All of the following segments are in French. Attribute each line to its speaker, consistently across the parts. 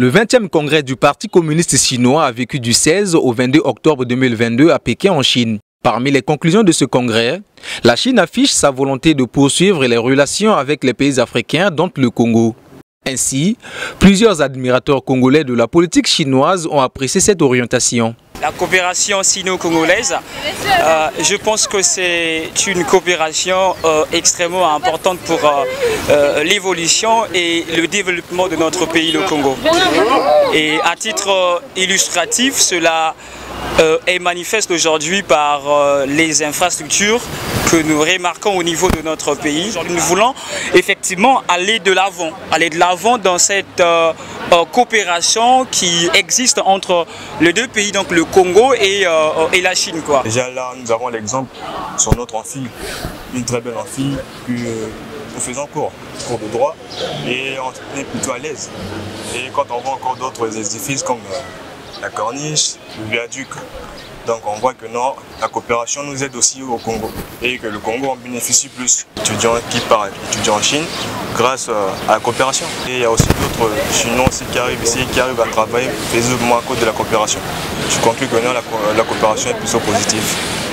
Speaker 1: Le 20e congrès du Parti communiste chinois a vécu du 16 au 22 octobre 2022 à Pékin en Chine. Parmi les conclusions de ce congrès, la Chine affiche sa volonté de poursuivre les relations avec les pays africains, dont le Congo. Ainsi, plusieurs admirateurs congolais de la politique chinoise ont apprécié cette orientation.
Speaker 2: La coopération sino-congolaise, euh, je pense que c'est une coopération euh, extrêmement importante pour euh, l'évolution et le développement de notre pays, le Congo. Et à titre illustratif, cela est manifeste aujourd'hui par les infrastructures que nous remarquons au niveau de notre pays. Nous voulons effectivement aller de l'avant, aller de l'avant dans cette euh, euh, coopération qui existe entre les deux pays, donc le Congo et, euh, et la Chine. Quoi.
Speaker 3: Déjà là, nous avons l'exemple sur notre amphi, une très belle amphi que nous faisons cours, cours de droit, et on est plutôt à l'aise. Et quand on voit encore d'autres édifices comme la corniche, le viaduc, donc on voit que non, la coopération nous aide aussi au Congo et que le Congo en bénéficie plus. Étudiants qui partent, étudiants en Chine grâce euh, à la coopération. Et il y a aussi d'autres Chinois qui arrivent ici, qui arrivent à travailler paisiblement à cause de la coopération. Je conclue que non, la, la coopération est plutôt positive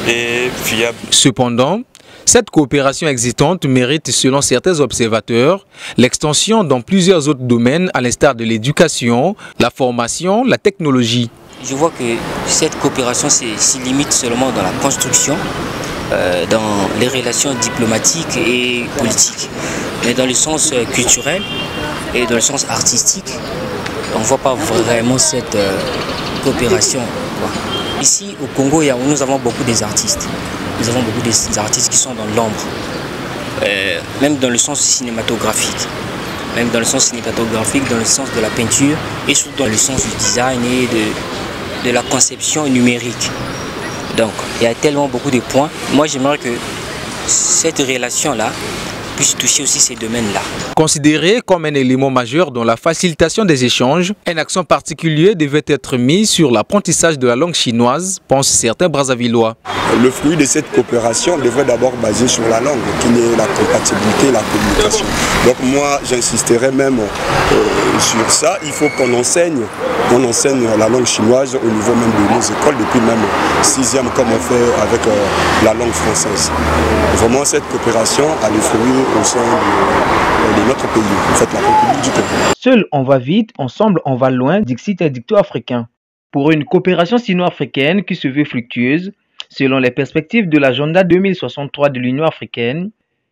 Speaker 3: et fiable.
Speaker 1: Cependant, cette coopération existante mérite, selon certains observateurs, l'extension dans plusieurs autres domaines, à l'instar de l'éducation, la formation, la technologie.
Speaker 4: Je vois que cette coopération s'y limite seulement dans la construction, euh, dans les relations diplomatiques et politiques. Mais dans le sens euh, culturel et dans le sens artistique, on ne voit pas vraiment cette euh, coopération. Ici, au Congo, nous avons beaucoup d'artistes. Nous avons beaucoup d'artistes qui sont dans l'ombre, même dans le sens cinématographique même dans le sens cinématographique, dans le sens de la peinture et surtout dans le sens du design et de, de la conception numérique. Donc, il y a tellement beaucoup de points. Moi, j'aimerais que cette relation-là puisse toucher aussi ces domaines-là.
Speaker 1: Considéré comme un élément majeur dans la facilitation des échanges, un accent particulier devait être mis sur l'apprentissage de la langue chinoise, pensent certains Brazzavillois.
Speaker 5: Le fruit de cette coopération devrait d'abord baser sur la langue, qui est la compatibilité, la communication. Donc moi, j'insisterai même euh, sur ça. Il faut qu'on enseigne, on enseigne la langue chinoise au niveau même de nos écoles, depuis même sixième, comme on fait avec euh, la langue française. Vraiment, cette coopération a des fruits au de, notre pays, en fait, la République du Congo.
Speaker 1: Seul on va vite, ensemble on va loin, dixit un dicto africain. Pour une coopération sino-africaine qui se veut fructueuse, selon les perspectives de l'agenda 2063 de l'Union africaine,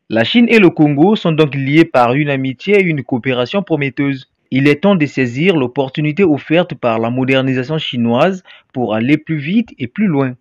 Speaker 1: la Chine et le Congo sont donc liés par une amitié et une coopération prometteuse. Il est temps de saisir l'opportunité offerte par la modernisation chinoise pour aller plus vite et plus loin.